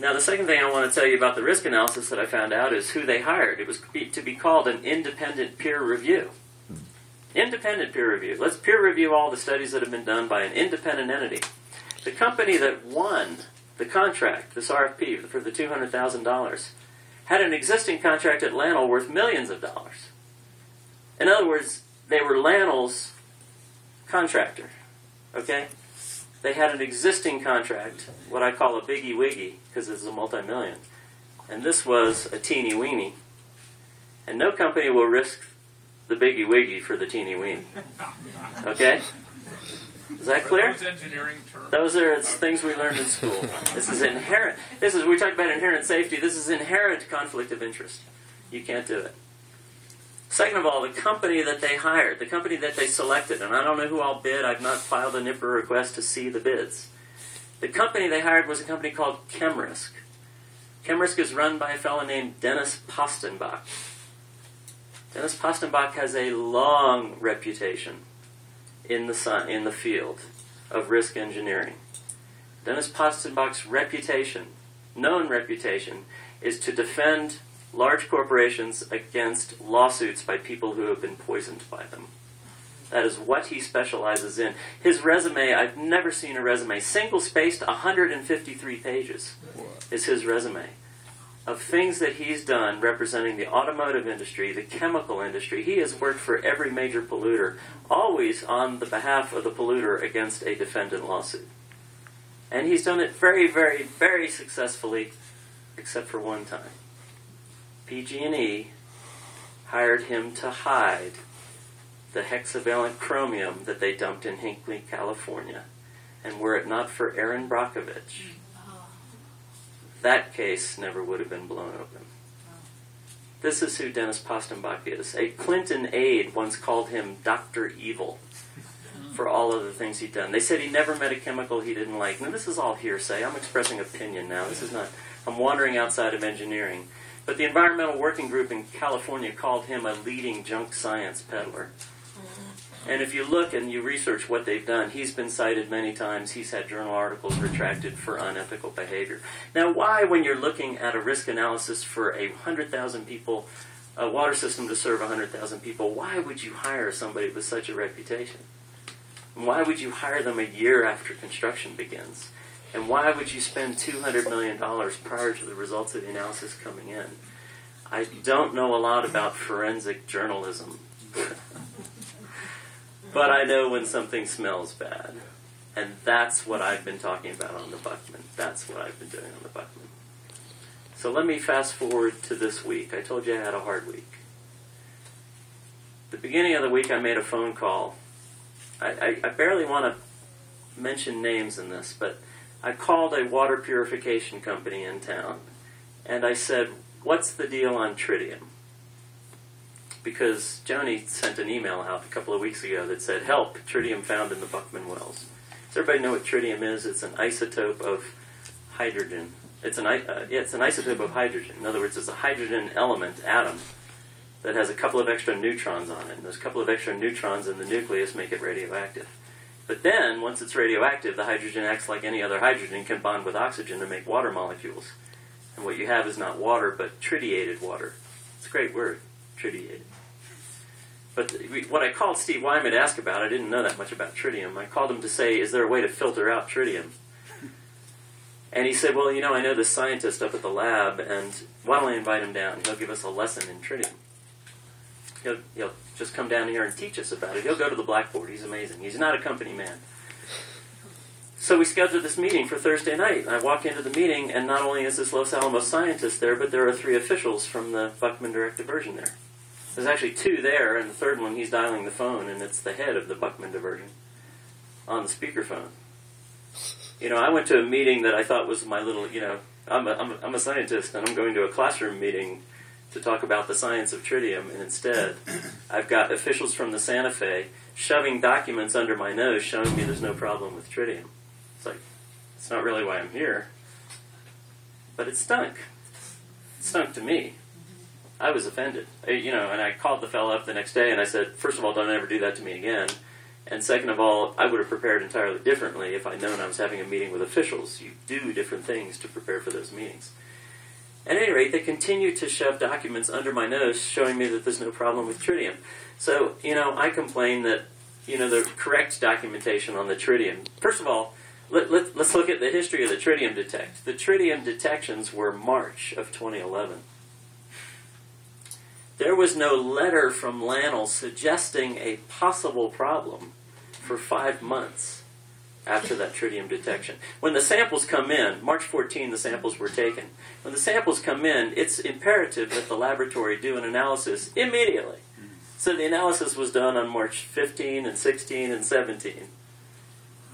Now, the second thing I want to tell you about the risk analysis that I found out is who they hired. It was to be called an independent peer review. Independent peer review. Let's peer review all the studies that have been done by an independent entity. The company that won the contract, this RFP for the $200,000, had an existing contract at LANL worth millions of dollars. In other words, they were LANL's contractor. Okay? They had an existing contract, what I call a biggie wiggy, because it's a multi million. And this was a teeny weeny. And no company will risk the biggie wiggy for the teeny weeny. Okay? Is that clear? Those engineering terms. Those are things we learned in school. This is inherent. This is we talked about inherent safety. This is inherent conflict of interest. You can't do it. Second of all, the company that they hired, the company that they selected, and I don't know who all bid. I've not filed a NIPR request to see the bids. The company they hired was a company called ChemRisk. ChemRisk is run by a fellow named Dennis Paustenbach. Dennis Paustenbach has a long reputation in the sun, in the field of risk engineering. Dennis Paustenbach's reputation, known reputation, is to defend large corporations against lawsuits by people who have been poisoned by them. That is what he specializes in. His resume, I've never seen a resume, single spaced 153 pages is his resume of things that he's done representing the automotive industry, the chemical industry. He has worked for every major polluter, always on the behalf of the polluter against a defendant lawsuit. And he's done it very, very, very successfully, except for one time. PG&E hired him to hide the hexavalent chromium that they dumped in Hinkley, California. And were it not for Erin Brockovich, mm-hmm. that case never would have been blown open. This is who Dennis Paustenbach is. A Clinton aide once called him Dr. Evil for all of the things he'd done. They said he never met a chemical he didn't like. Now, this is all hearsay. I'm expressing opinion now. This is not, I'm wandering outside of engineering. But the Environmental Working Group in California called him a leading junk science peddler. And if you look and you research what they've done, he's been cited many times. He's had journal articles retracted for unethical behavior. Now, why, when you're looking at a risk analysis for a 100,000 people, a water system to serve 100,000 people, why would you hire somebody with such a reputation? Why would you hire them a year after construction begins? And why would you spend $200 million prior to the results of the analysis coming in? I don't know a lot about forensic journalism. But I know when something smells bad. And that's what I've been talking about on the Buckman. That's what I've been doing on the Buckman. So let me fast forward to this week. I told you I had a hard week. The beginning of the week, I made a phone call. I, I, I barely want to mention names in this, but I called a water purification company in town. And I said, What's the deal on tritium? because Joni sent an email out a couple of weeks ago that said, "Help! Tritium found in the Buckman wells." Does everybody know what tritium is? It's an isotope of hydrogen. It's an uh, yeah, it's an isotope of hydrogen. In other words, it's a hydrogen element atom that has a couple of extra neutrons on it. And those couple of extra neutrons in the nucleus make it radioactive. But then, once it's radioactive, the hydrogen acts like any other hydrogen, can bond with oxygen to make water molecules. And what you have is not water, but tritiated water. It's a great word, tritiated. But what I called Steve Wyman to ask about, I didn't know that much about tritium. I called him to say, is there a way to filter out tritium? And he said, well, you know, I know this scientist up at the lab, and why don't I invite him down? He'll give us a lesson in tritium. He'll, he'll just come down here and teach us about it. He'll go to the blackboard. He's amazing. He's not a company man. So we scheduled this meeting for Thursday night. I walk into the meeting, and not only is this Los Alamos scientist there, but there are three officials from the Buckman direct diversion there. There's actually two there, and the third one he's dialing the phone, and it's the head of the Buckman diversion on the speakerphone. You know, I went to a meeting that I thought was my little, you know, I'm a, I'm a, I'm a scientist, and I'm going to a classroom meeting to talk about the science of tritium, and instead, I've got officials from the Santa Fe shoving documents under my nose showing me there's no problem with tritium. It's like, it's not really why I'm here. But it stunk. It stunk to me. I was offended. I, you know, and I called the fellow up the next day and I said, first of all, don't ever do that to me again. And second of all, I would have prepared entirely differently if I'd known I was having a meeting with officials. You do different things to prepare for those meetings. At any rate, they continue to shove documents under my nose showing me that there's no problem with tritium. So, you know, I complain that, you know, the correct documentation on the tritium. First of all, let, let, let's look at the history of the tritium detect. The tritium detections were March of 2011. There was no letter from LANL suggesting a possible problem for five months after that tritium detection. When the samples come in, March 14, the samples were taken. When the samples come in, it's imperative that the laboratory do an analysis immediately. Mm-hmm. So the analysis was done on March 15 and 16 and 17.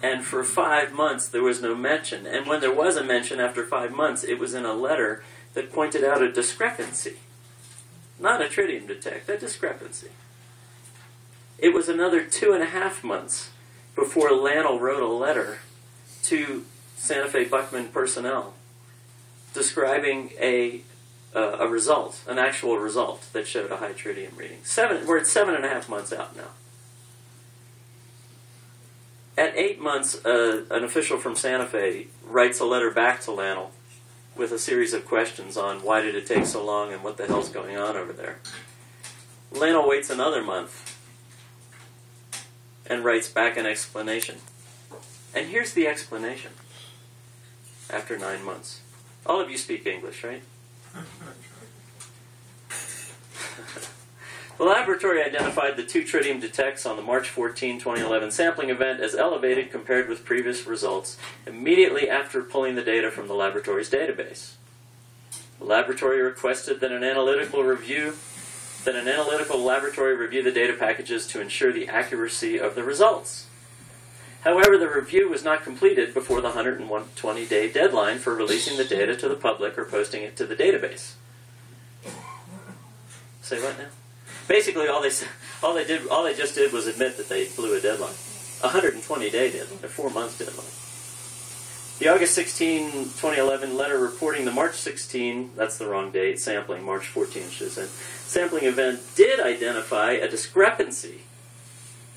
And for five months, there was no mention. And when there was a mention after five months, it was in a letter that pointed out a discrepancy. Not a tritium detect, a discrepancy. It was another two and a half months before LANL wrote a letter to Santa Fe Buckman personnel describing a, uh, a result, an actual result that showed a high tritium reading. Seven, we're at seven and a half months out now. At eight months, uh, an official from Santa Fe writes a letter back to LANL with a series of questions on why did it take so long and what the hell's going on over there. LANL waits another month and writes back an explanation. And here's the explanation after nine months. All of you speak English, right? The laboratory identified the two tritium detects on the March 14, 2011 sampling event as elevated compared with previous results immediately after pulling the data from the laboratory's database. The laboratory requested that an analytical review that an analytical laboratory review the data packages to ensure the accuracy of the results. However, the review was not completed before the 120 day deadline for releasing the data to the public or posting it to the database. Say what now? Basically, all they all they did all they just did was admit that they blew a deadline, a 120 day deadline, a four month deadline. The August 16, 2011 letter reporting the March 16, that's the wrong date, sampling, March 14, should have said, sampling event did identify a discrepancy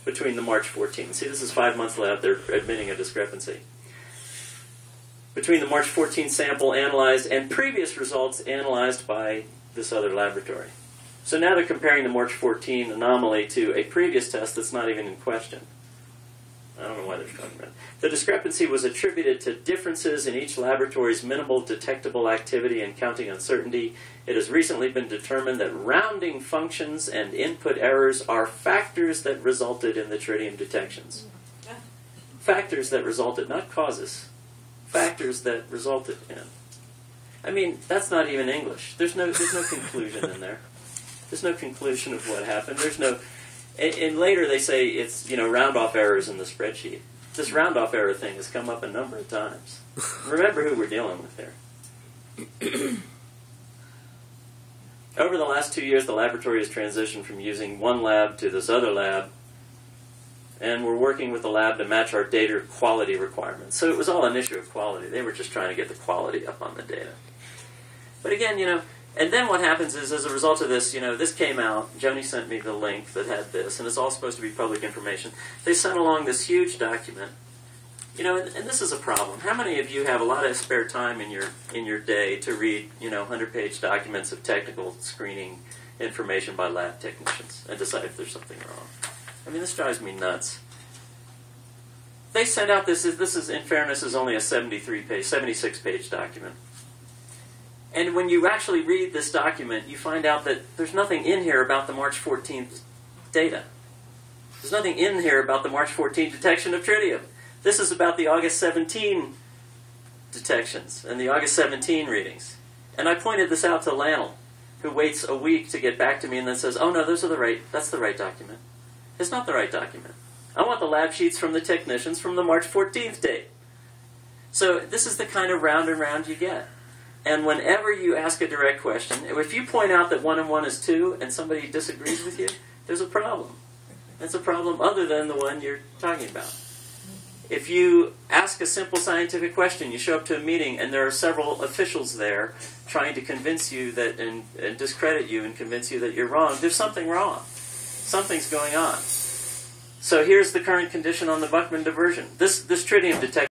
between the March 14. See, this is five months later, they're admitting a discrepancy. Between the March 14 sample analyzed and previous results analyzed by this other laboratory. So now they're comparing the March 14 anomaly to a previous test that's not even in question. I don't know why they're talking about it. The discrepancy was attributed to differences in each laboratory's minimal detectable activity and counting uncertainty. It has recently been determined that rounding functions and input errors are factors that resulted in the tritium detections. Factors that resulted, not causes. Factors that resulted in. I mean, that's not even English. There's no, there's no conclusion in there. There's no conclusion of what happened. There's no, and, and later they say it's you know round off errors in the spreadsheet. This round off error thing has come up a number of times. Remember who we're dealing with here. Over the last two years, the laboratory has transitioned from using one lab to this other lab, and we're working with the lab to match our data quality requirements. So it was all an issue of quality. They were just trying to get the quality up on the data. But again, you know, and then what happens is, as a result of this, you know, this came out. Joni sent me the link that had this, and it's all supposed to be public information. They sent along this huge document. You know, and, and this is a problem. How many of you have a lot of spare time in your in your day to read, you know, hundred-page documents of technical screening information by lab technicians and decide if there's something wrong? I mean, this drives me nuts. They sent out this. This is, in fairness, is only a 73 page, 76 page document. And when you actually read this document, you find out that there's nothing in here about the March 14th data. There's nothing in here about the March 14 detection of tritium. This is about the August 17 detections and the August 17 readings. And I pointed this out to LANL, who waits a week to get back to me and then says, "Oh no, those are the right. That's the right document. It's not the right document. I want the lab sheets from the technicians from the March 14th date." So this is the kind of round and round you get. And whenever you ask a direct question, if you point out that one and one is two and somebody disagrees with you, there's a problem. It's a problem other than the one you're talking about. If you ask a simple scientific question, you show up to a meeting and there are several officials there trying to convince you that and, and discredit you and convince you that you're wrong, there's something wrong. Something's going on. So here's the current condition on the Buckman diversion. This this tritium detector